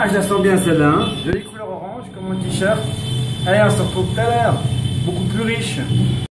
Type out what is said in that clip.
Ah, je la sens bien celle-là. Hein. Jolie couleur orange comme mon t-shirt. Allez, on se retrouve tout à l'heure. Beaucoup plus riche.